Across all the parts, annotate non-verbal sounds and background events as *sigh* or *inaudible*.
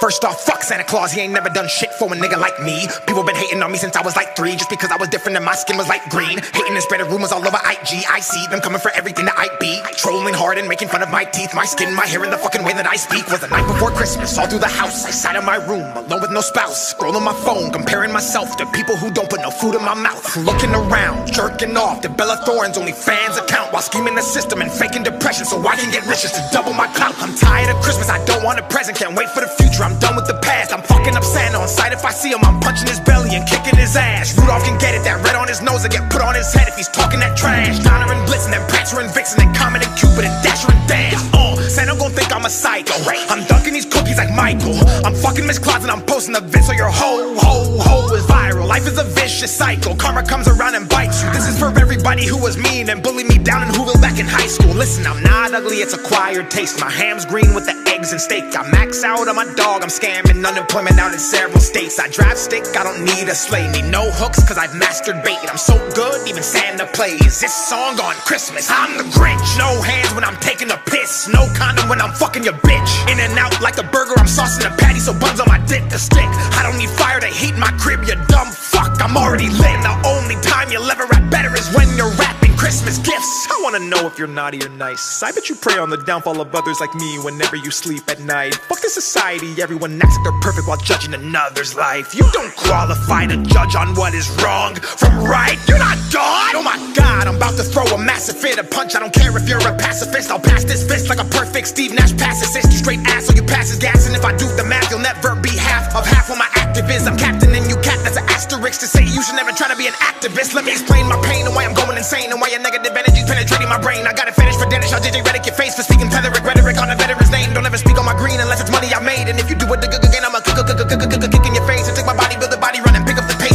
First off, fuck Santa Claus, he ain't never done shit for a nigga like me. People been hating on me since I was like three, just because I was different and my skin was like green. Hating and spreading rumors all over IG. I see them coming for everything that I be. Trolling hard and making fun of my teeth, my skin, my hair, and the fucking way that I speak. Was the night before Christmas, all through the house. I sat in my room, alone with no spouse. Scrolling my phone, comparing myself to people who don't put no food in my mouth. Looking around, jerking off to Bella Thorne's OnlyFans account while scheming the system and faking depression so I can get rich just to double my clout. I'm tired of Christmas, I don't want a present, can't wait for the future. I'm done with the past. I'm fucking up Santa on sight. If I see him, I'm punching his belly and kicking his ass. Rudolph can get it, that red on his nose will get put on his head if he's talking that trash. Donner and Blitzen, and Prancer and Vixen, and Comet and Cupid and Dasher and Dash. Oh, Santa gon' think I'm a psycho. I'm dunking these cookies like Michael. I'm fucking Miss Claus and I'm posting the vid so your ho ho ho is viral. Life is a vicious cycle. Karma comes around and bites you. This is for everybody who was mean and bullied me down in Whoville back in high school. Listen, I'm not ugly, it's acquired taste. My ham's green with the eggs and steak. I max out on my dog, I'm scamming unemployment out in several states. I drive stick, I don't need a sleigh. Need no hooks, cause I've mastered bait. I'm so good, even Santa plays. This song on Christmas, I'm the Grinch. No hands when I'm taking a piss. No condom when I'm fucking your bitch. In and out like a burger, I'm saucing a patty, so buns on my dick to stick. I don't need fire to heat my crib, you dumb fuck. I'm already lit. The only time you'll ever rap better is when you're rapping Christmas gifts. I wanna know if you're naughty or nice. I bet you prey on the downfall of others like me whenever you sleep at night. Fuck the society, everyone acts like they're perfect while judging another's life. You don't qualify to judge on what is wrong from right. You're not God. Oh my God, I'm about to throw a massive fit, a punch. I don't care if you're a pacifist. I'll pass this fist like a perfect Steve Nash pass assist. You straight ass, so you pass is gas. And if I do the math, you'll never be half of half of my activism. I'm captain and you cat. That's an asterisk to say you should never try to be an activist. Let me explain my pain and why I'm going insane and why your negative energy's penetrating my brain. I got it finished for Dennis. I'll Reddick your face for speaking rhetoric, rhetoric on a veteran's name. Don't ever speak on my green unless it's money I made. And if you do it again, I'm a kick in your face and take my body, build the body, run and pick up the pace.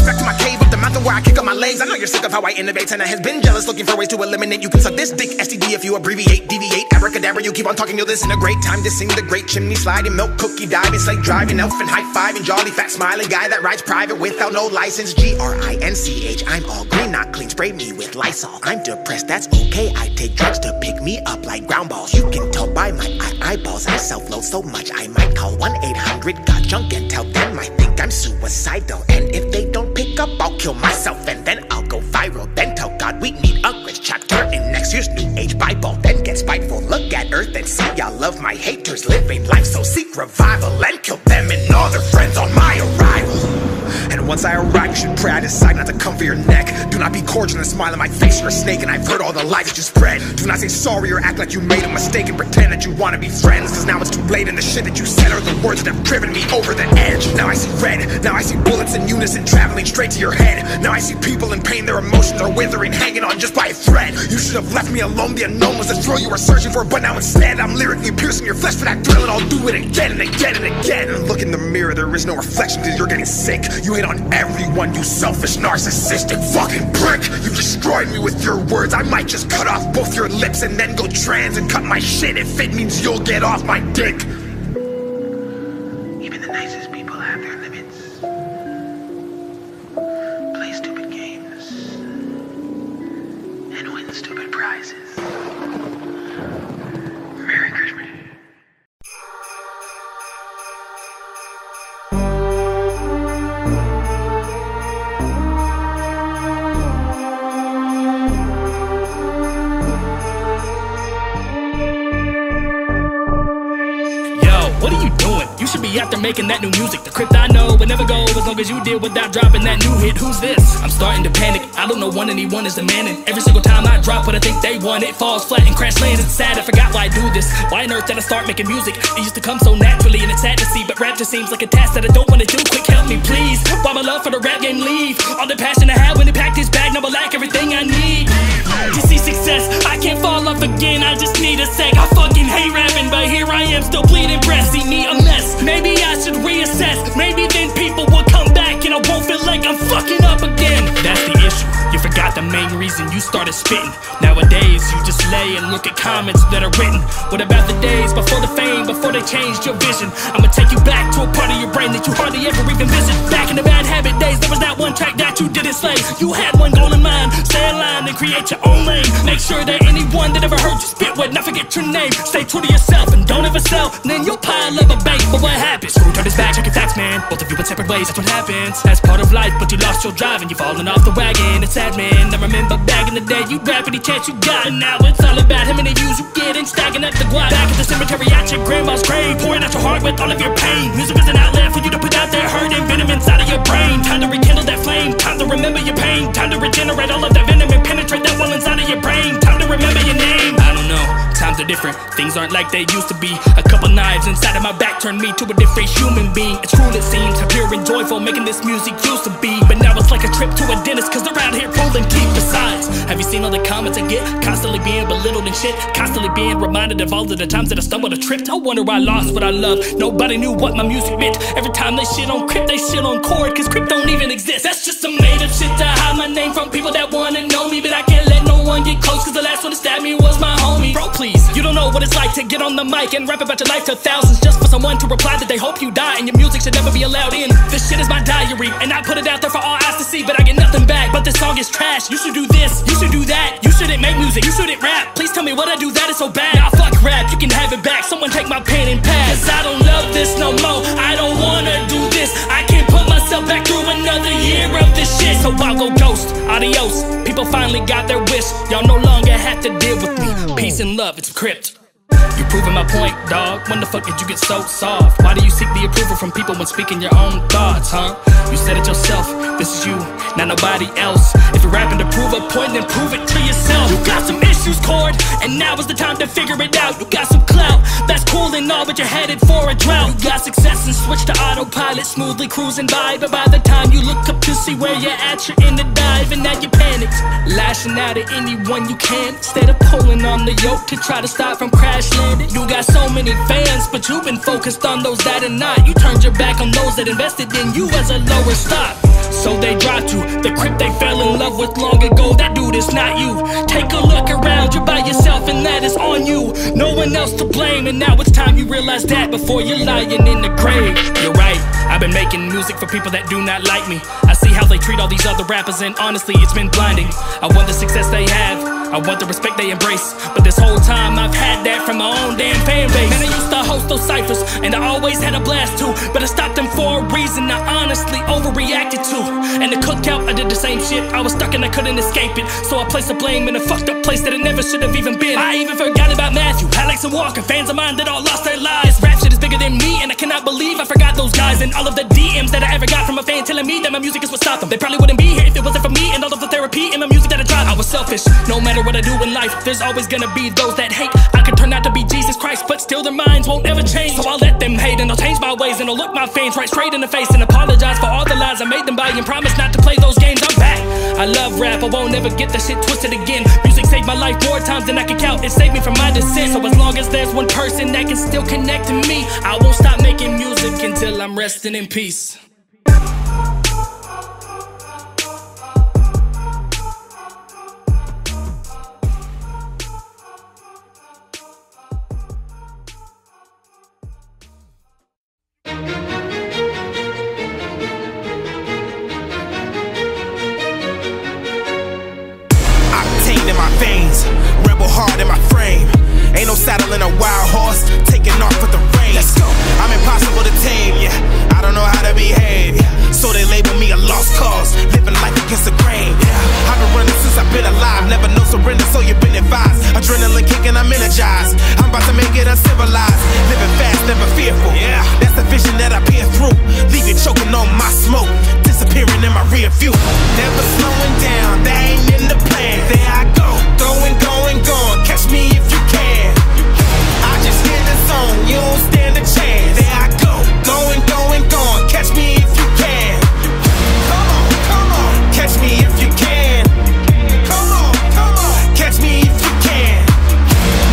Where I kick up my legs. I know you're sick of how I innovate, and I has been jealous, looking for ways to eliminate. You can suck this dick STD if you abbreviate, deviate, abracadabra. You keep on talking, you'll listen a great time to sing the great chimney sliding, milk cookie diving, sleigh driving, elf and high fiving, jolly fat smiling guy that rides private without no license. G R I N C H. I'm all green, not clean. Spray me with Lysol. I'm depressed, that's okay. I take drugs to pick me up like ground balls. You can tell by my eye eyeballs. I self load so much I might call 1 800 got junk and tell kill myself and then I'll go viral. Then tell God we need a Grinch chapter in next year's New Age Bible. Then get spiteful, look at Earth and see y'all love my haters living life. So seek revival and kill them and all their friends on my arrival. And once I arrive, you should pray I decide not to come for your neck. Not be cordial and smile in my face. You're a snake, and I've heard all the lies that you spread. Do not say sorry or act like you made a mistake and pretend that you wanna be friends. Cause now it's too late, and the shit that you said are the words that have driven me over the edge. Now I see red, now I see bullets in unison traveling straight to your head. Now I see people in pain, their emotions are withering, hanging on just by a thread. You should have left me alone, the unknown was the thrill you were searching for. But now instead, I'm lyrically piercing your flesh for that thrill, and I'll do it again and again and again. And look in the mirror, there is no reflection, cause you're getting sick. You hate on everyone, you selfish, narcissistic fucking prick. You destroyed me with your words. I might just cut off both your lips and then go trans and cut my shit if it means you'll get off my dick. Making that new music. The crypt I know would never go as long as you did without dropping that new hit. Who's this? I'm starting to panic. I don't know one anyone is demanding. Every single time I drop what I think they want, it falls flat and crash lands. It's sad I forgot why I do this. Why on earth did I start making music? It used to come so naturally and it's sad to see, but rap just seems like a task that I don't wanna do. Quick, help me, please. Why my love for the rap game leave? All the passion I had when it packed this bag, now I lack everything I need. To see success, I can't fall off again. I just need a sec. I fucking hate rapping, but here I am, still bleeding breath. See me a mess. Maybe I should reassess. Maybe then people will come back and I won't feel like I'm fucking up again. That's the issue. You forgot the main reason you started spitting. Nowadays, you just lay and look at comments that are written. What about the days before the fame, before they changed your vision? I'ma take you back to a part of your brain that you hardly ever even visit. Back in the bad habit days, there was that one track that you didn't slay. You had one goal in mind, stay aligned and create your own lane. Make sure that anyone that ever heard you spit would not forget your name. Stay true to yourself and don't ever sell. Then you'll pile up a bank. But what happens? Who turned his back Both of you went separate ways, that's what happens. That's part of life, but you lost your drive and you're falling off the wagon. It's sad, man. I remember back in the day, you rap any chance you got. And now it's all about how many views you get and stacking up the guap. Back at the cemetery at your grandma's grave, pouring out your heart with all of your pain. Music is an outlet for you to put out there, hurt and venom inside of your brain. Time to rekindle that flame, time to remember your pain. Time to regenerate all of that venom and penetrate that wall inside of your brain. Time to remember your name. Know, times are different, things aren't like they used to be. A couple knives inside of my back turned me to a different human being. It's cruel, it seems, how pure and joyful making this music used to be. But now it's like a trip to a dentist, cause they're out here pulling teeth. Besides, have you seen all the comments I get? Constantly being belittled and shit, constantly being reminded of all of the times that I stumbled or tripped. I wonder I lost what I love. Nobody knew what my music meant. Every time they shit on Crypt, they shit on Chord, cause Crypt don't even exist. That's just some made up shit to hide my name from people that wanna know me. But I can't let no one get close, cause the last one to stab me was my homie. Bro, please, you don't know what it's like to get on the mic and rap about your life to thousands just for someone to reply that they hope you die and your music should never be allowed in. This shit is my diary, and I put it out there for all eyes to see, but I get nothing back. But this song is trash. You should do this, you should do that. You shouldn't make music, you shouldn't rap. Please tell me what I do that is so bad. Nah, fuck rap, you can have it back. Someone take my pen and pad. Cause I don't love this no more. I don't wanna do this. I back through another year of this shit. So I'll go ghost, adios. People finally got their wish. Y'all no longer have to deal with me. Peace and love, it's crypt. You proving my point, dog. When the fuck did you get so soft? Why do you seek the approval from people when speaking your own thoughts, huh? You said it yourself, this is you, not nobody else. If you're rapping to prove a point, then prove it to yourself. You got some issues, Cord, and now is the time to figure it out. You got some clout, that's cool and all, but you're headed for a drought. You got success and switch to autopilot, smoothly cruising by. But by the time you look up to see where you're at, you're in the dive, and now you panicked. Lashing out at anyone you can, instead of pulling on the yoke to try to stop from crash landing. You got so many fans, but you've been focused on those that are not. You turned your back on those that invested in you as a lower stock. So they dropped you. The crypt they fell in love with long ago. That dude is not you. Take a look around, you're by yourself, and that is on you. No one else to blame, and now it's time you realize that before you're lying in the grave. You're right. I've been making music for people that do not like me. I see how they treat all these other rappers, and honestly, it's been blinding. I want the success they have. I want the respect they embrace. But this whole time I've had that from my own damn fan base. And I used to host those ciphers, and I always had a blast too. But I stopped them for a reason I honestly overreacted to. And the cookout, I did the same shit. I was stuck and I couldn't escape it. So I placed the blame in a fucked up place that it never should have even been. I even forgot about Matthew, Alex, and Walker. Fans of mine that all lost their lives. Rap shit is bigger than me, and I cannot believe I forgot those guys. And all of the DMs that I ever got from a fan telling me that my music is what stopped them. They probably wouldn't be here if it wasn't for me and all of the therapy and my music that I tried. I was selfish. No matter what I do in life, there's always gonna be those that hate. I could turn out to be Jesus Christ, but still their minds won't ever change. So I'll let them hate and I'll change my ways and I'll look my fans right straight in the face and apologize for all the lies I made them by and promise not to play those games. I'm back. I love rap, I won't ever get that shit twisted again. Music saved my life more times than I can count. It saved me from my descent. So as long as there's one person that can still connect to me, I won't stop making music until I'm resting in peace. My veins, rebel heart in my frame. Ain't no saddle in a wild horse, taking off with the reins. Let's go. I'm impossible to tame, yeah. I don't know how to behave, yeah. So they label me a lost cause, living life against the grain, yeah. I've been running since I've been alive, never no surrender, so you've been advised. Adrenaline kicking, I'm energized. I'm about to make it uncivilized, living fast, never fearful. Yeah, that's the vision that I peer through. Leave you choking on my smoke, disappearing in my rear view. Never slowing down, that ain't in the plan. There I go, going, going, going. Catch me if you can. I just hit the zone, you don't stand a chance. There I go, going, going, going. Catch me if you can. Come on, come on, catch me if you can. Come on, come on, catch me if you can.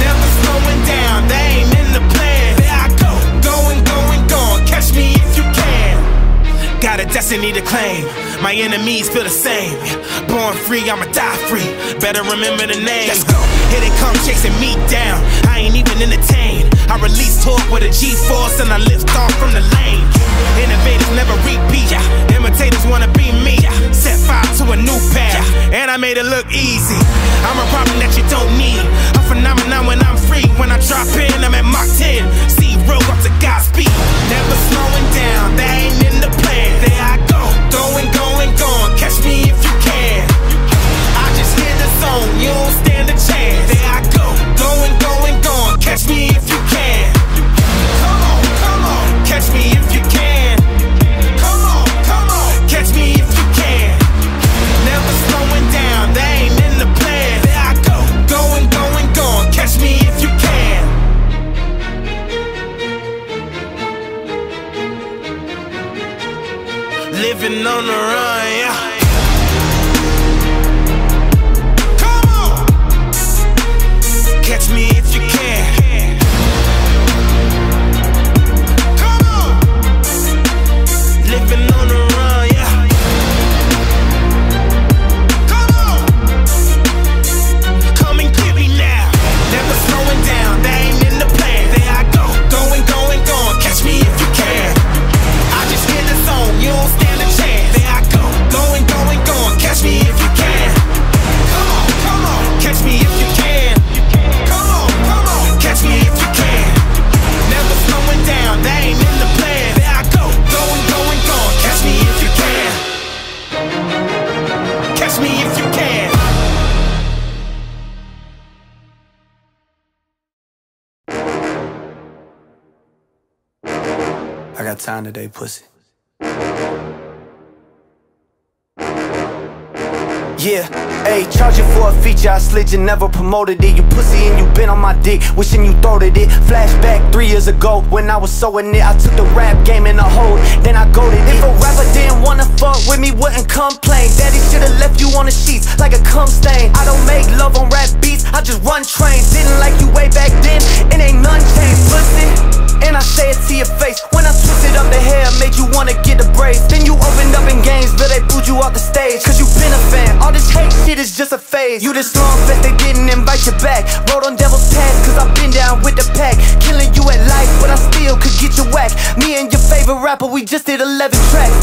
Never slowing down, that ain't in the plan. There I go, going, going, going. Catch me if you can. Got a destiny to claim. My enemies feel the same. Born free, I'ma die free. Better remember the name. Let's go. Here they come chasing me down. I ain't even entertained. I release talk with a G-force and I lift off from the lane. Innovators never repeat. Imitators wanna be me. Set fire to a new path, and I made it look easy. I'm a problem that you don't need. A phenomenon when I'm free. When I drop in, I'm at Mach 10. Zero up to Godspeed. Never slowing down. That ain't in the Living time today, pussy. Yeah, hey, charging for a feature, I slid you, never promoted it. You pussy and you been on my dick, wishing you throated it. Flashback three years ago, when I was sewing it, I took the rap game in a hold, then I goaded it. If a rapper didn't wanna fuck with me, wouldn't complain. Daddy should've left you on the sheets like a cum stain. I don't make love on rap beats, I just run trains. Didn't like you way back then, it ain't none changed, pussy. And I say it to your face When I twisted up the hair, made you wanna get the braids Then you opened up in games, but they booed you off the stage Cause you been a fan, all this hate shit is just a phase. You this long that they didn't invite you back. Rode on devil's path, cause I've been down with the pack. Killing you at life, but I still could get you whack. Me and your favorite rapper, we just did 11 tracks.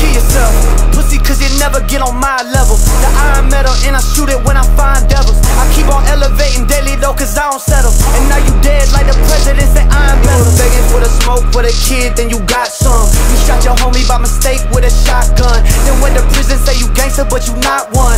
Kill yourself, pussy cause you never get on my level. The iron metal, and I shoot it when I find devils. I keep on elevating daily though, cause I don't settle. And now you dead like the president said I'm better begging for the smoke for the kid, then you got some. You shot your homie by mistake with a shotgun. Then went to prison, say you gangster, but you not one.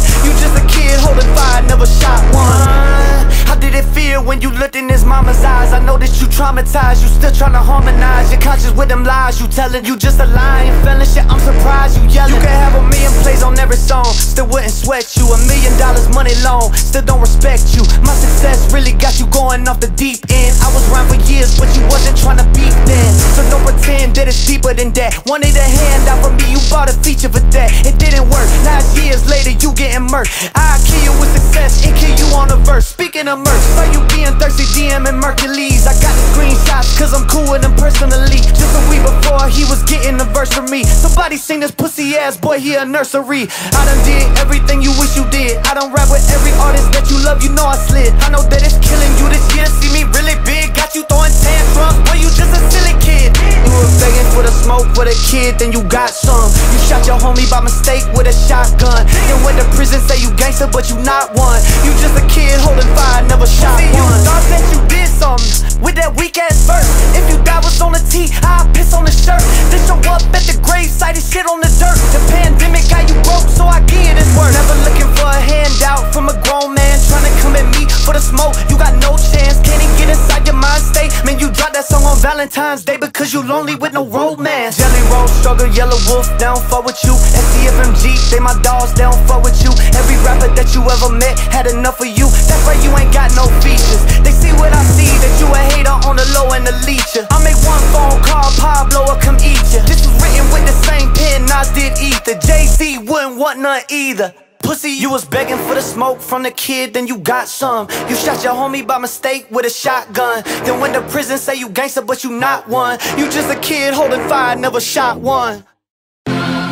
Mama's? I know that you traumatized, you still trying to harmonize your conscience with them lies you telling. You just a lying felon, shit. I'm surprised you yelling. You can have a million plays on every song, still wouldn't sweat you. A million dollars money loan, still don't respect you. My success really got you going off the deep end. I was around for years, but you wasn't trying to beat then. So don't pretend that it's deeper than that. Wanted a handout from me, you bought a feature for that. It didn't work. Last years later, you getting murked. I kill you with success and kill you on a verse. Speaking of murk, saw you being thirsty, DM and Mercules. I got the screenshots, cause I'm cool with him personally. Just a week before he was getting a verse from me. Somebody sing this pussy ass boy, he a nursery. I done did everything you wish you did. I done rap with every artist that you love, you know I slid. I know that it's killing you this year. See me really big, got you throwing tantrums. Boy, you just a silly kid. You were begging for the smoke for the kid, then you got some. You shot your homie by mistake with a shotgun. Then went to prison, say you gangster, but you not one. You just a kid holding fire, never shot See, you thought that you did something with that weak ass verse. If you die was on the tee, I piss on the shirt. Then show up at the gravesite and shit on the dirt. The pandemic got you broke, so I give you this word. Never looking for a handout from a grown man trying to come at me for the smoke. You got no chance. Can't even get inside your mind state. Man, you dropped that song on Valentine's Day because you lonely with no romance. Jelly roll, struggle, yellow wolf, don't fuck with you. SCFMG, they my dogs, they don't fuck with you. Every rapper that you ever met had enough of you. That's why you ain't got no features. They see what I see, that you a hater on the low and the leecher. I make one phone call, Pablo will come eat ya. This was written with the same pen I did ether. Z wouldn't want none either. Pussy, you was begging for the smoke from the kid, then you got some. You shot your homie by mistake with a shotgun. Then went to prison, say you gangster, but you not one. You just a kid holding fire, never shot one.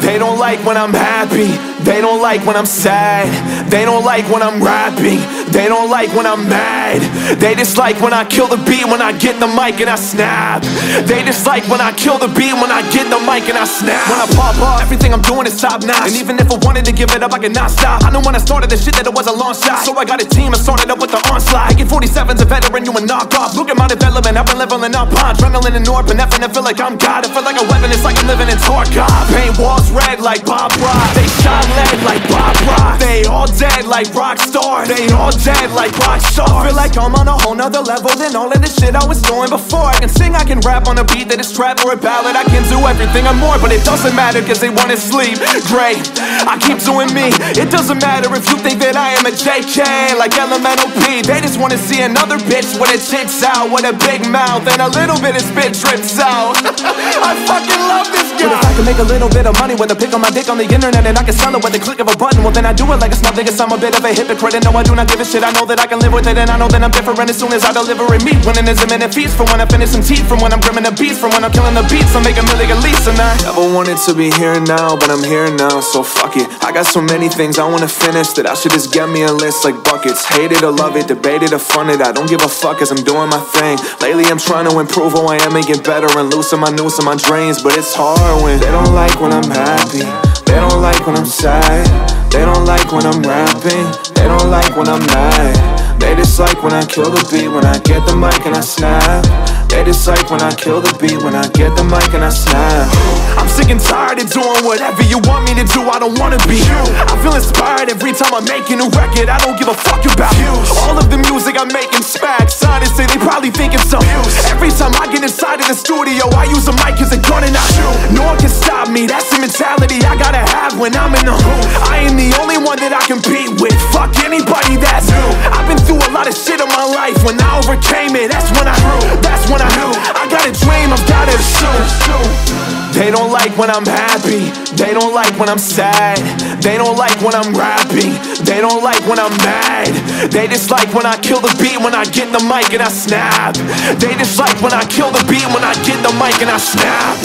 They don't like when I'm happy, they don't like when I'm sad. They don't like when I'm rapping, they don't like when I'm mad. They dislike when I kill the beat, when I get the mic and I snap. They dislike when I kill the beat, when I get the mic and I snap. When I pop off, everything I'm doing is top notch. And even if I wanted to give it up, I could not stop. I knew when I started this shit that it was a long shot. So I got a team and started up with the onslaught. Making 47's a veteran, you a knockoff. Look at my development, I've been leveling up Adrenaline and norepinephrine, I feel like I'm God. I feel like a weapon, it's like I'm living in Tarkov. Paint walls red like Bob Rock. They shot lead like Bob Rock. They all dead like rock stars. They all dead like rock stars. I feel like I'm on a whole nother level than all of the shit I was doing before. I can sing, I can rap on a beat that is trap or a ballad. I can do everything and more, but it doesn't matter cause they wanna sleep. Great, I keep doing me. It doesn't matter if you think that I am a JK Like Elemental P. They just wanna see another bitch with her tits out With a big mouth and a little bit of spit drips out. *laughs* I fucking love this guy But if I can make a little bit of money with a pic on my dick on the internet and I can sell it with the click of a button. Well, then I do it like it's nothing, guess I'm a bit of a hypocrite. And no, I do not give a shit. I know that I can live with it, and I know that I'm different as soon as I deliver it. Meat winning is a minute feast from when I finish some teeth, from when I'm grimming the beats, from when I'm killing the beats. I'm making million at least, and I never wanted to be here now, but I'm here now, so fuck it. I got so many things I wanna finish that I should just get me a list like buckets. Hate it or love it, debate it or fun it. I don't give a fuck as I'm doing my thing. Lately, I'm trying to improve who I am and get better and loosen my noose and my drains, but it's hard when they don't like when I'm happy. They don't like when I'm sad. They don't like when I'm rapping. They don't like when I'm mad. They dislike when I kill the beat, when I get the mic and I snap. They dislike when I kill the beat, when I get the mic and I snap. I'm sick and tired of doing whatever you want me to do, I don't wanna be you. I feel inspired every time I make a new record, I don't give a fuck about you. All of the music I'm making smacks, honestly, they probably think it's some Every time I get inside of the studio, I use a mic as a gun and I shoot. No one can stop me, that's the mentality I gotta have when I'm in the hood. I ain't the only one that I compete with, fuck anybody that's new. I've been through a lot of shit in my life, when I overcame it, that's when I grew, that's when I. I got a dream, I've got to pursue. They don't like when I'm happy, they don't like when I'm sad, they don't like when I'm rapping, they don't like when I'm mad, they dislike when I kill the beat when I get the mic and I snap, they dislike when I kill the beat when I get the mic and I snap.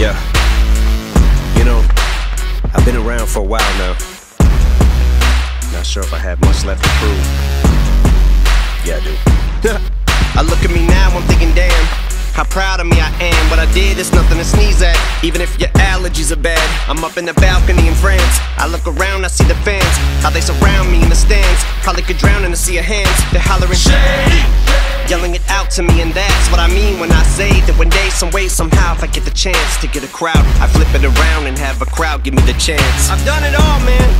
Yeah. You know, I've been around for a while now. Not sure if I have much left to prove. Yeah, I do. *laughs* I look at me now, I'm thinking, damn. How proud of me I am. What I did is nothing to sneeze at. Even if your allergies are bad. I'm up in the balcony in France. I look around, I see the fans. How they surround me in the stands. Probably could drown in a sea of hands. They're hollering, Shady! Yelling it out to me, and that's what I mean when I say that one day, some way, somehow, if I get the chance to get a crowd, I flip it around and have a crowd give me the chance. I've done it all, man.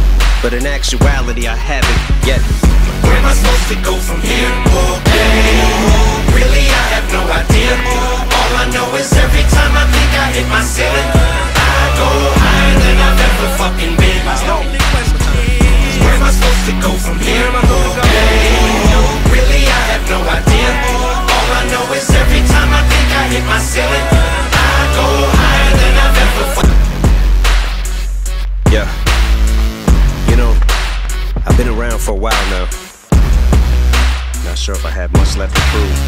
But in actuality, I haven't yet. Where am I supposed to go from here? Okay. Really, I have no idea. All I know is every time I think I hit my ceiling, I go higher than I've ever fucking been. Where am I supposed to go from here? Okay. Really, I have no idea. All I know is every time I think I hit my ceiling, I go higher than I've ever fucking Yeah. You know, I've been around for a while now. Not sure if I have much left to prove.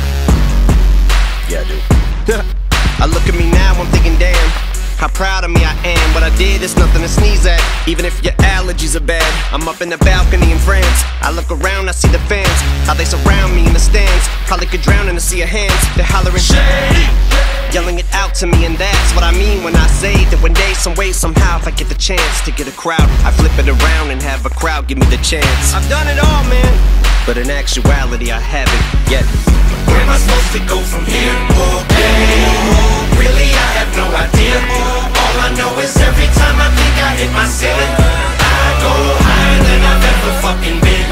Yeah, I do. *laughs* I look at me now, I'm thinking, damn. How proud of me I am. What I did is nothing to sneeze at. Even if your allergies are bad. I'm up in the balcony in France. I look around, I see the fans. How they surround me in the stands. Probably could drown in a sea of hands. They're hollering, Shady! Yelling it out to me, and that's what I mean when I say that one day, some way, somehow, if I get the chance to get a crowd, I flip it around and have a crowd give me the chance. I've done it all, man. But in actuality, I haven't yet. Where am I supposed to go from here? Okay. Really, I have no idea. All I know is every time I think I hit my ceiling, I go higher than I've ever fucking been.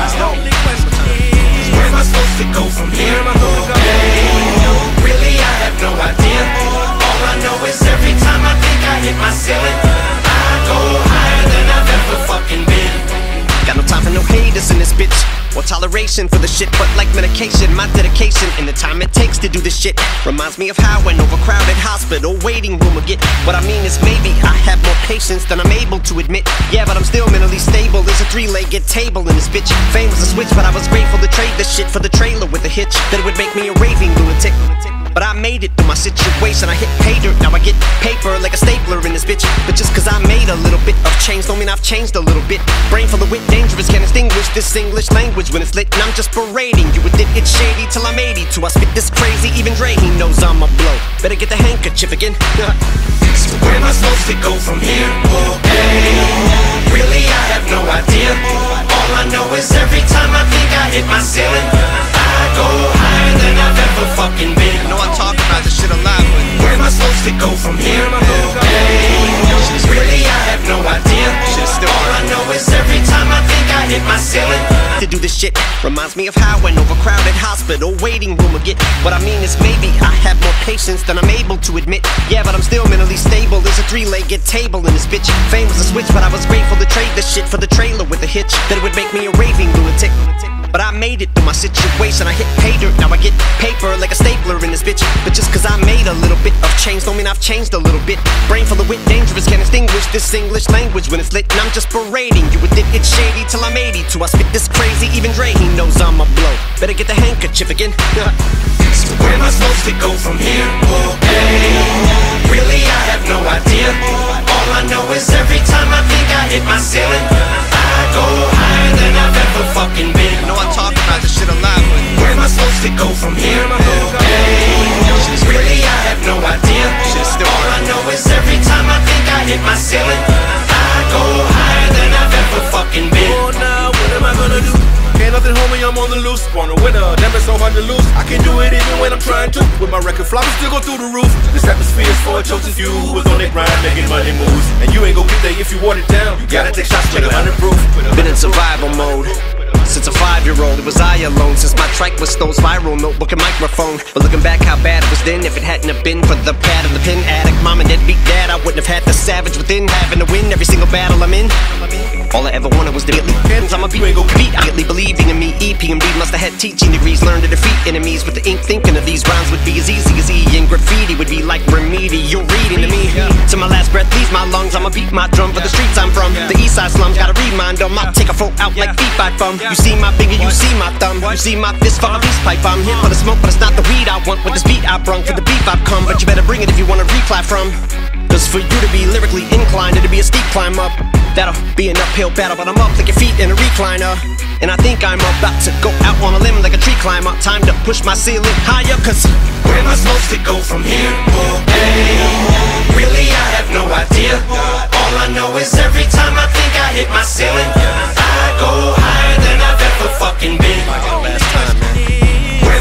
Where am I supposed to go from here? Really, I have no idea. All I know is every time I think I hit my ceiling, I go higher than I've ever fucking. Got no time for no haters in this bitch. Or toleration for the shit, but like medication, my dedication and the time it takes to do this shit reminds me of how an overcrowded hospital waiting room will get. What I mean is maybe I have more patience than I'm able to admit. Yeah, but I'm still mentally stable. There's a three-legged table in this bitch. Fame was a switch, but I was grateful to trade the shit for the trailer with a hitch that would make me a raving lunatic. But I made it through my situation. I hit pay dirt, now I get paper like a stapler in this bitch. But just cause I made a little bit of change, don't mean I've changed a little bit. Brain full of wit, this English language when it's lit. And I'm just berating you with it. It's shady till I'm 82. I spit this crazy, even Dre, he knows I'm a blow. Better get the handkerchief again. So *laughs* where am I supposed to go from here? Okay. Really, I have no idea. All I know is every time I think I hit my ceiling, I go higher than I've ever fucking been. I know I talk about this shit a lot, but Where am I supposed to go from here? Hit my ceiling. to do this shit reminds me of how an overcrowded hospital waiting room will get. What I mean is maybe I have more patience than I'm able to admit. Yeah, but I'm still mentally stable. There's a three-legged table in this bitch. Fame was a switch, but I was grateful to trade the shit for the trailer with a hitch that would make me a raving lunatic. But I made it through my situation. I hit pay dirt, now I get paper like a stapler in this bitch. But just cause I made a little bit of change, don't mean I've changed a little bit. Brain full of wit, dangerous, can't distinguish this English language when it's lit. And I'm just berating you with it, it's shady till I'm 82. I spit this crazy, even Dre, he knows I'm a blow. Better get the handkerchief again. *laughs* So where am I supposed to go from here? Hey, really I have no idea. All I know is every time I think I hit my ceiling, I go fucking been. know I talk about this shit a lot, but Where am I supposed to go from here? Hey, really I have no idea. All I know is every time I think I hit my ceiling, I go higher than I've ever fucking been. Oh, now what am I gonna do? Ain't nothing homie, I'm on the loose. Born a winner, never so hard to lose. I can do it even when I'm trying to. With my record flopping, still go through the roof. This atmosphere is for a chosen few who was on their grind, making money moves. And you ain't gon' get there if you water it down. You gotta take shots like a hundred proof. been in survival mode. Since a five-year-old, it was I alone Since my track was Stone's viral, notebook and microphone. But looking back how bad it was then If it hadn't have been for the pad and the pin addict Mom and dad beat dad, I wouldn't have had the savage within. Having to win every single battle I'm in All I ever wanted was to get hands on my beat go Beat, immediately believing in me. EPMD must have had teaching degrees. Learned to defeat enemies with the ink. Thinking of these rhymes would be as easy as E. And graffiti would be like remedial reading to me. To my last breath leaves my lungs. I'ma beat my drum for the streets I'm from. The east side slums, gotta remind them I'll take a folk out like feet by thumb. You see my finger, you see my thumb. You see my fist for a peace pipe. I'm here for the smoke, but it's not the weed I want. With this beat I brung for the beef I've come. But you better bring it if you wanna reply from. Cause for you to be lyrically inclined it'd be a steep climb up That'll be an uphill battle But I'm up like your feet in a recliner And I think I'm about to go out on a limb like a tree climber Time to push my ceiling higher Cause Where am I supposed to go from here? Really I have no idea. All I know is every time I think I hit my ceiling, I go higher than I've ever fucking been. Where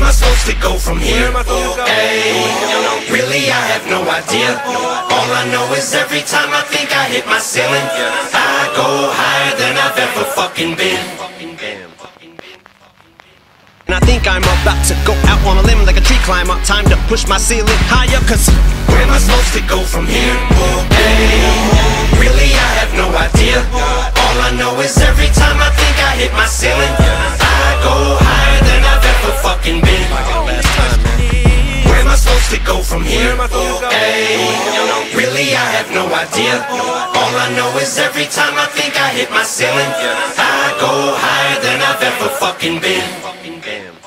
am I supposed to go from here? Hey, really I have no idea. All I know is every time I think I hit my ceiling, I go higher than I've ever fucking been. And I think I'm about to go out on a limb like a tree climber Time to push my ceiling higher Cause Where am I supposed to go from here? Hey, really I have no idea. All I know is every time I think I hit my ceiling, I go higher than I've ever fucking been. Oh, where am I supposed to go from here? Hey, really I have no idea. All I know is every time I think I hit my ceiling, I go higher than I've ever fucking been.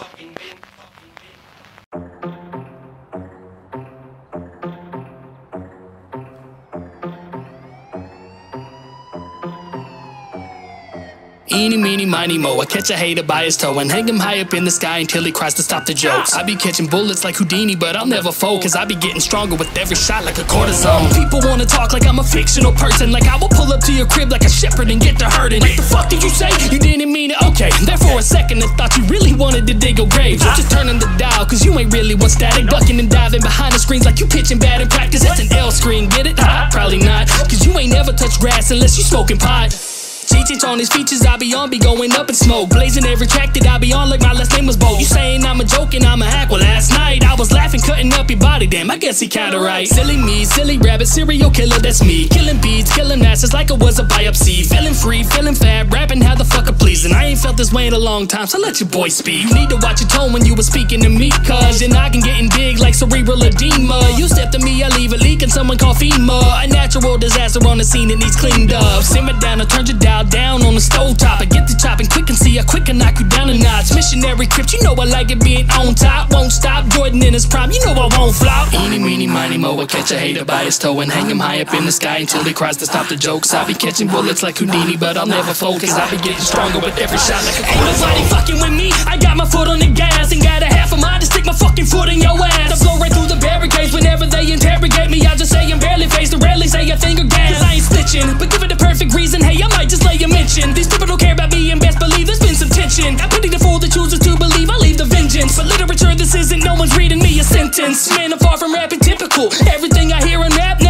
Eeny, meeny, miny, mo. I catch a hater by his toe and hang him high up in the sky until he cries to stop the jokes. I be catching bullets like Houdini, but I'll never fold, cause I be getting stronger with every shot like a cortisone. People wanna talk like I'm a fictional person, like I will pull up to your crib like a shepherd and get to hurting. What the fuck did you say? You didn't mean it? Okay. There for a second, I thought you really wanted to dig a grave. I'm just turning the dial, cause you ain't really one static. Ducking and diving behind the screens like you pitching bad in practice. That's an L screen, get it? Probably not, cause you ain't never touched grass unless you smoking pot. Cheat on his features, I be on, be going up in smoke. Blazing every track that I be on, like my last name was Bo. You saying I'm a joke and I'm a hack? Well, last night I was laughing, cutting up your body. Damn, I guess he kinda right. Silly me, silly rabbit, serial killer, that's me. Killing beats, killing asses like it was a biopsy. Feeling free, feeling fat, rapping how the fuck I please. And I ain't felt this way in a long time, so let your boy speak. You need to watch your tone when you was speaking to me, cause your noggin getting big like cerebral edema. You step to me, I leave a leak, and someone call FEMA. A natural disaster on the scene that needs cleaned up. Simmer down, I turn your dial down on the stove top. I get the chopping quick and see I quick and knock you down a notch. Missionary crypt, you know I like it being on top. Won't stop, Jordan in his prime, you know I won't flop. Eeny, meeny, miny, mo, I catch a hater by his toe and hang him high up in the sky until he cries to stop the jokes. I be catching bullets like Houdini, but I'll never fold, cause I be getting stronger with every shot like a Ain't nobody fucking with me, I got my foot on the gas and got a half a mind to stick my fucking foot in your ass. I blow right through the barricades whenever they interrogate me. I just say I'm barely faced and rarely say a thing gas. Cause I ain't snitching, but give it the perfect reason, hey, I might just lay a mention. These people don't care about me and best believe there's been some tension. I pity the fool that chooses to believe I leave the vengeance. But literature, this isn't, no one's reading me a sentence. Man, I'm far from rapping typical. Everything I hear in rap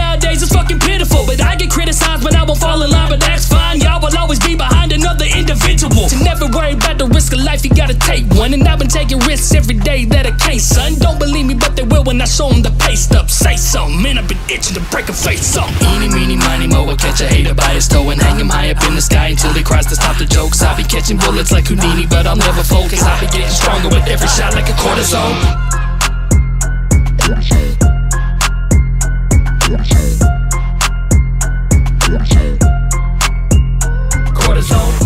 risk of life, you gotta take one. And I've been taking risks every day that I can't, son. Don't believe me, but they will when I show them the pay up. Say something, man, I've been itching to break a face up. Eeny, meeny, miny, mo, I'll catch a hater by his toe and hang him high up in the sky until he cries to stop the jokes. I'll be catching bullets like Houdini, but I'll never focus. I'll be getting stronger with every shot like a cortisone. Cortisone.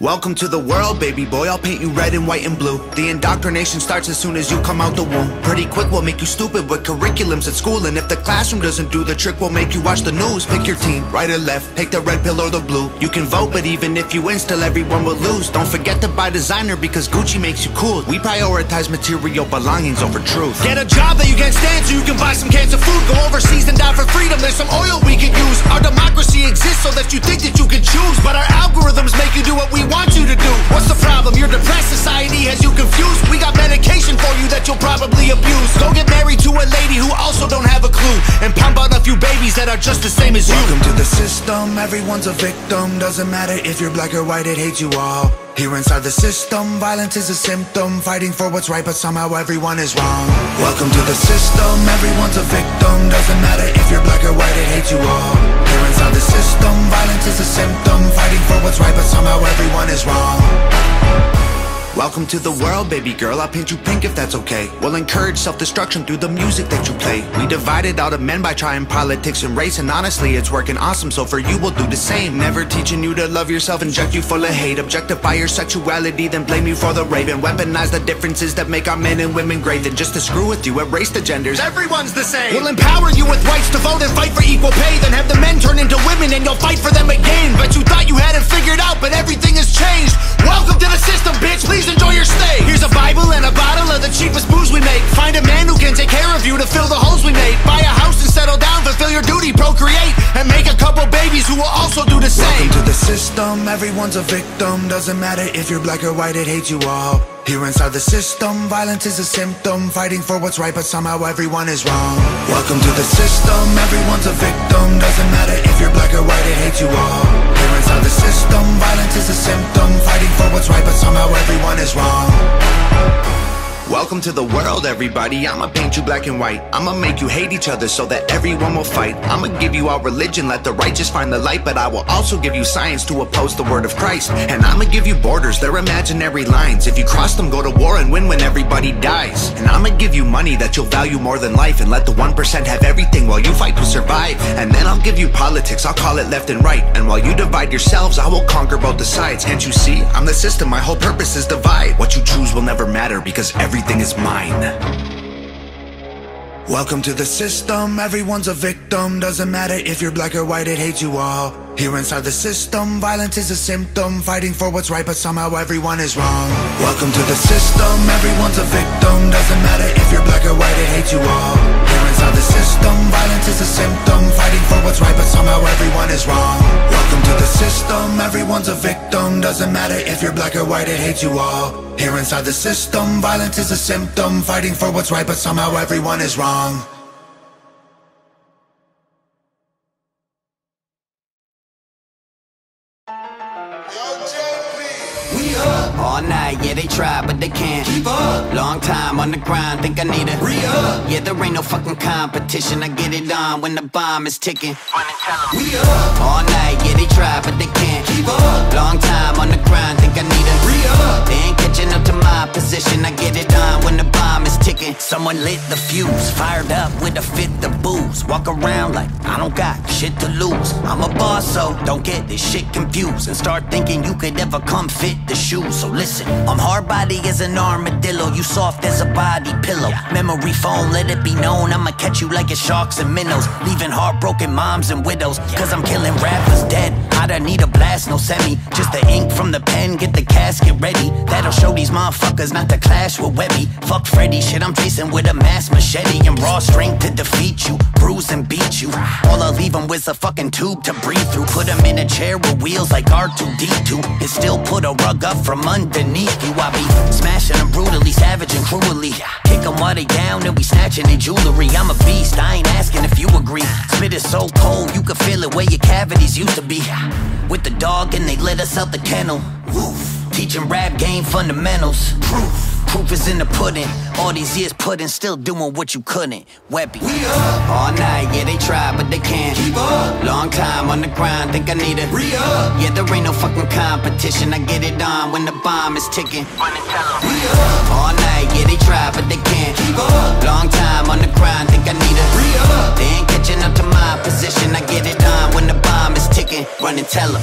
Welcome to the world, baby boy. I'll paint you red and white and blue. The indoctrination starts as soon as you come out the womb. Pretty quick, we'll make you stupid with curriculums at school. And if the classroom doesn't do the trick, we'll make you watch the news. Pick your team, right or left. Take the red pill or the blue. You can vote, but even if you win, still everyone will lose. Don't forget to buy designer because Gucci makes you cool. We prioritize material belongings over truth. Get a job that you can't stand so you can buy some cans of food. Go overseas and die for freedom. There's some oil we can use. Our democracy exists so that you think that you can choose. But our algorithms make you do what we want you to do. What's the problem? You're depressed society has you confused. We got medication for you that you'll probably abuse. Go get married to a lady who also don't have a clue. And pump out a few babies that are just the same as you. Welcome to the system, everyone's a victim. Doesn't matter if you're black or white, it hates you all. Here inside the system, violence is a symptom. Fighting for what's right, but somehow everyone is wrong. Welcome to the system, everyone's a victim. Doesn't matter if you're black or white, it hates you all. Here inside the system, violence is a symptom. Fighting for what's right, but somehow everyone is wrong. Welcome to the world, baby girl. I'll paint you pink if that's okay. We'll encourage self-destruction through the music that you play. We divided all the men by trying politics and race, and honestly, it's working awesome. So for you, we'll do the same. Never teaching you to love yourself, inject you full of hate, objectify your sexuality, then blame you for the rape, and weaponize the differences that make our men and women great. Then just to screw with you, erase the genders. Everyone's the same. We'll empower you with rights to vote and fight for equal pay. Then have the men turn into women and you'll fight for them again. But you thought you had it figured out, but everything has changed. Welcome to the system, bitch. Please enjoy your stay. Here's a Bible and a bottle of the cheapest booze we make. Find a man who can take care of you to fill the holes we made. Buy a house and settle down, fulfill your duty, procreate, and make a couple babies who will also do the same. Welcome to the system, everyone's a victim. Doesn't matter if you're black or white, it hates you all. Here inside the system, violence is a symptom. Fighting for what's right, but somehow everyone is wrong. Welcome to the system, everyone's a victim. Doesn't matter if you're black or white, it hates you all. Inside the system, violence is a symptom. Fighting for what's right, but somehow everyone is wrong. Welcome to the world, everybody. I'ma paint you black and white. I'ma make you hate each other so that everyone will fight. I'ma give you our religion, let the righteous find the light. But I will also give you science to oppose the word of Christ. And I'ma give you borders, they're imaginary lines. If you cross them, go to war and win when everybody dies. And I'ma give you money that you'll value more than life. And let the 1% have everything while you fight to survive. And then I'll give you politics, I'll call it left and right. And while you divide yourselves, I will conquer both the sides. Can't you see? I'm the system, my whole purpose is divide. What you choose will never matter because everything is mine. Welcome to the system, everyone's a victim. Doesn't matter if you're black or white, it hates you all. Here inside the system, violence is a symptom. Fighting for what's right, but somehow everyone is wrong. Welcome to the system, everyone's a victim. Doesn't matter if you're black or white, it hates you all. Here inside the system, violence is a symptom. Fighting for what's right, but somehow everyone is wrong. Welcome to the system, everyone's a victim. Doesn't matter if you're black or white, it hates you all. Here inside the system, violence is a symptom. Fighting for what's right, but somehow everyone is wrong. All night, yeah they try, but they can't keep up. Long time on the grind, think I need a re up. Yeah, there ain't no fucking competition. I get it on when the bomb is ticking. We up all night, yeah they try, but they can't keep up. Long time on the grind, think I need a re up. They ain't catching up to my position. I get it on when the bomb is ticking. Someone lit the fuse, fired up with a fifth of Walk around like I don't got shit to lose. I'm a boss, so don't get this shit confused and start thinking you could ever come fit the shoes. So listen, I'm hard body as an armadillo. You soft as a body pillow. Memory foam, let it be known. I'ma catch you like it's sharks and minnows. Leaving heartbroken moms and widows. Cause I'm killing rappers dead. I don't need a blast, no semi. Just the ink from the pen, get the casket ready. That'll show these motherfuckers not to clash with Webby. Fuck Freddy, shit, I'm chasing with a mass machete and raw strength to defeat you. Bruise and beat you. All i leave 'em with a fucking tube to breathe through. Put 'em in a chair with wheels like R2D2. And still put a rug up from underneath you. I be smashing them brutally, savage and cruelly. Kick 'em while they down and we snatching their jewelry. I'm a beast, I ain't asking if you agree. Spit is so cold, you can feel it where your cavities used to be. With the dog and they let us out the kennel. Woof. Teaching rap game fundamentals. Proof. Proof is in the pudding. All these years putting, still doing what you couldn't. Webby. We up. All night, yeah, they try, but they can't. Keep up. Long time on the grind, think I need a re up. Yeah, there ain't no fucking competition. I get it on when the bomb is ticking. Run and tell 'em. We up. All night, yeah, they try, but they can't. Keep up. Long time on the grind, think I need a re up. They ain't catching up to my position. I get it on when the bomb is ticking. Run and tell 'em.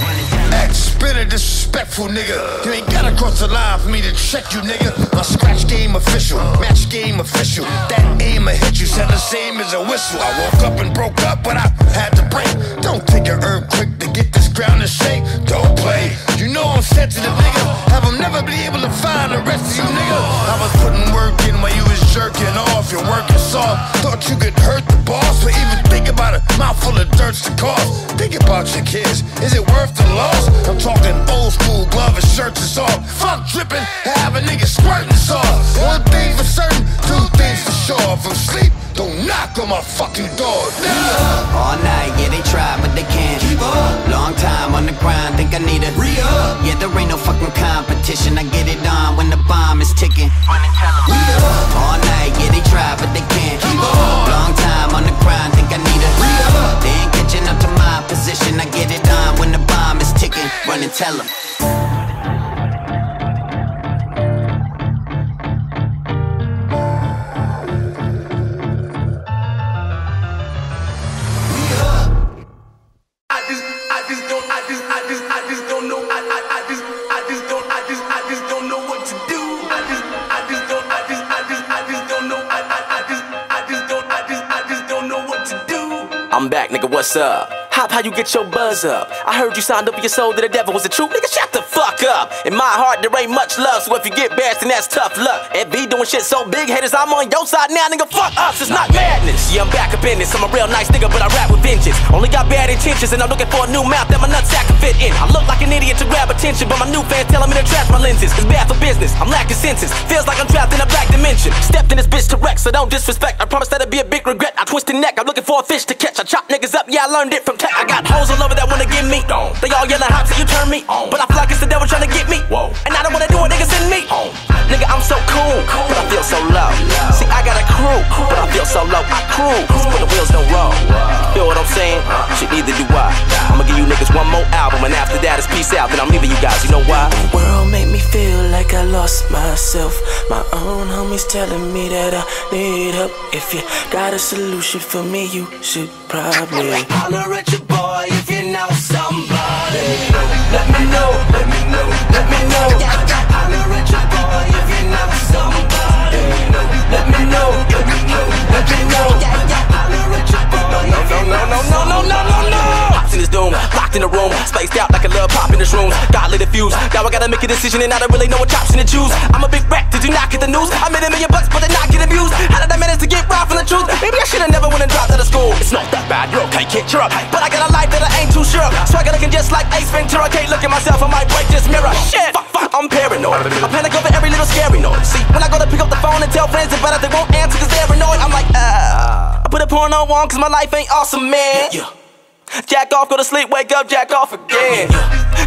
Act spitter, disrespectful nigga. You ain't gotta cross the line for me to check you, nigga. My scratch game official, match game official. That aim I hit you sound the same as a whistle. I woke up and broke up, but I had to break. Don't take an quick to get this ground to shake. Don't play. Know I'm sensitive, nigga. Have them never be able to find the rest of you, nigga. I was putting work in while you was jerking off. You're working soft. Thought you could hurt the boss, but even think about a mouthful of dirt's the cost. Think about your kids. Is it worth the loss? I'm talking old school glove and shirts is off. Fuck dripping, have a nigga squirting sauce. One thing for certain, two things for sure. From sleep, don't knock on my fucking door. Nigga. All night, yeah, they try, but they can't. Keep up. Long time on the grind, think I need a re up. Yeah, there ain't no fucking competition. I get it on when the bomb is ticking. Run and tell. We up. All night, yeah, they try, but they can't. Keep up. Long time on the grind, think I need a re up. They ain't catching up to my position. I get it on when the bomb is ticking. Run and tell 'em. Up? Hop, how you get your buzz up? I heard you signed up your soul to the devil. Was it true? Shut the fuck up. In my heart, there ain't much love, so if you get bashed, then that's tough luck. And be doing shit so big, haters, I'm on your side now, nigga, fuck us, it's not madness. Yeah, I'm back up in this. I'm a real nice nigga, but I rap with vengeance. Only got bad intentions, and I'm looking for a new mouth that my nutsack can fit in. I look like an idiot to grab attention, but my new fans telling me to trash my lenses. It's bad for business, I'm lacking senses. Feels like I'm trapped in a black dimension. Stepped in this bitch to wreck, so don't disrespect. I promise that'll be a big regret. I twist the neck, I'm looking for a fish to catch. I chop niggas up, yeah, I learned it from tech. I got hoes all over that wanna get me. They all yelling hops, so you turn me. on. But I feel like it's the devil trying to get me. And I don't wanna do what niggas in me. Nigga, I'm so cool, but I feel so low. See, I got a crew, but I feel so low. I cruise, but the wheels don't roll. Feel what I'm saying? Shit, neither do I. I'ma give you niggas one more album, and after that it's peace out. Then I'm leaving you guys. You know why? The world made me feel like I lost myself. My own homies telling me that I need help. If you got a solution for me, you should probably Holler at your boy if you know Let me know, let me know, let me know. Holler at your boy if you know somebody. Let me know, let me know, let me know. No, no, no, no, no, no, no. Pops in doom, locked in the room, spaced out like a little pop in the shrooms. God lit a fuse. Now I gotta make a decision and I don't really know what option to choose. I'm a big rat, did you not get the news? I made a million bucks, but did not get abused. How did I manage to get robbed from the truth? Maybe I should've never went and dropped out of school. It's not that bad, you're okay, kid, cheer up. But I got a life that I ain't too sure of. Swagger looking just like Ace Ventura. Can't look at myself, I might break this mirror. Shit, fuck, fuck, I'm paranoid. I panic over every little scary noise. See, when I go to pick up the phone and tell friends about it, they won't answer cause they're annoyed. I'm like, ah. I put a porno on cause my life ain't awesome, man. Jack off, go to sleep, wake up, jack off again.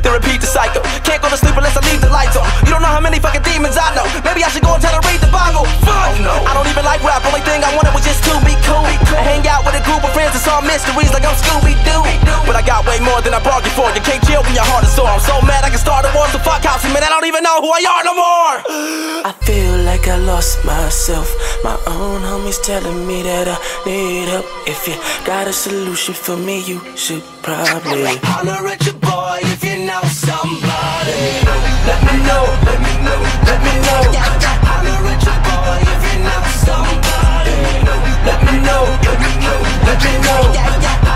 Then repeat the cycle. Can't go to sleep unless I leave the lights on. You don't know how many fucking demons I know. Maybe I should go and tell her read the Bible. Fuck no. I don't even like rap. Only thing I wanted was just to be cool. Hang out with a group of friends and solve mysteries like I'm Scooby Doo. But I got way more than I bargained for. You can't chill when your heart is sore. I'm so mad I can start a war. So fuck house, man. I don't even know who I are no more. I feel like I lost myself. My own homies telling me that I need help. If you got a solution for me, you should probably Holler at your boy if you know somebody. Let me know, let me know, let me know. Holler at your boy if you know somebody. Let me know, let me know, let me know.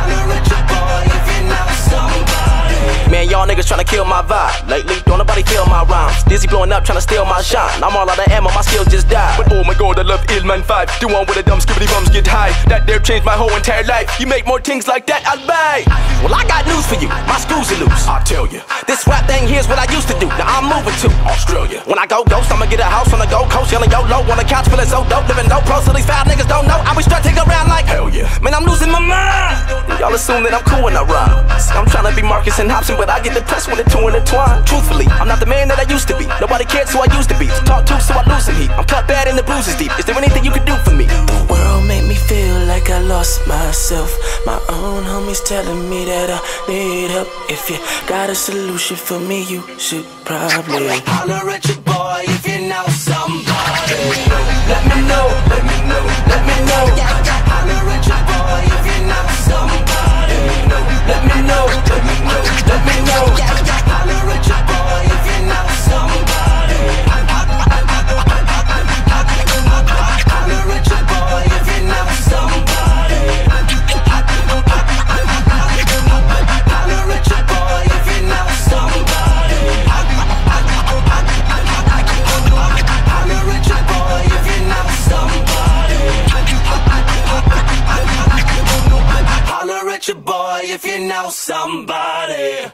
Man, y'all niggas tryna kill my vibe. Lately, don't nobody kill my rhymes. Dizzy blowing up, tryna steal my shine. I'm all out of ammo, my skills just died. But oh my god, I love Ill Mind 5. The one with the dumb skibbity bums get high. That there changed my whole entire life. You make more things like that, I'll buy. Well, I got news for you. My screws are loose. I tell you. This rap thing here's what I used to do. Now I'm moving to Australia. When I go ghost, I'ma get a house on the Gold Coast, yelling YOLO on the couch, feeling so dope, living no pro. So these five niggas don't know. I be strutting around like Hell yeah. Man, I'm losing my mind. Y'all assume that I'm cool when I rhyme. I'm trying to be Marcus and Hopsin, but I get the when the two intertwine. Truthfully, I'm not the man that I used to be. Nobody cares who I used to be. Talk to, so I lose some heat. I'm cut bad and the bruises deep. Is there anything you can do for me? The world made me feel like I lost myself. My own homies telling me that I need help. If you got a solution for me, you should probably holler at your boy if you know somebody. Let me know, let me know, let me know. Holler at your boy if you know somebody. Let me know. Let me know. now somebody.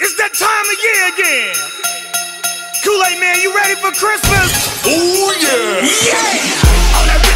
It's that time of year again. Kool-Aid man, you ready for Christmas? Oh yeah. Yeah.